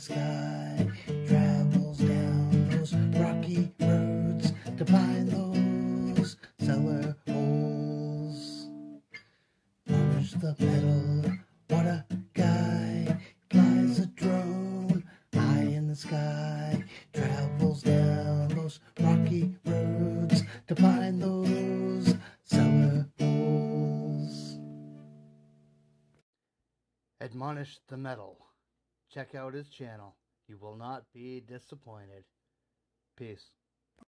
sky travels down those rocky roads to find those cellar holes. The pedal, what a guy flies a drone high in the sky, travels down those rocky roads to find those cellar holes. Admonish the metal. Check out his channel. You will not be disappointed. Peace.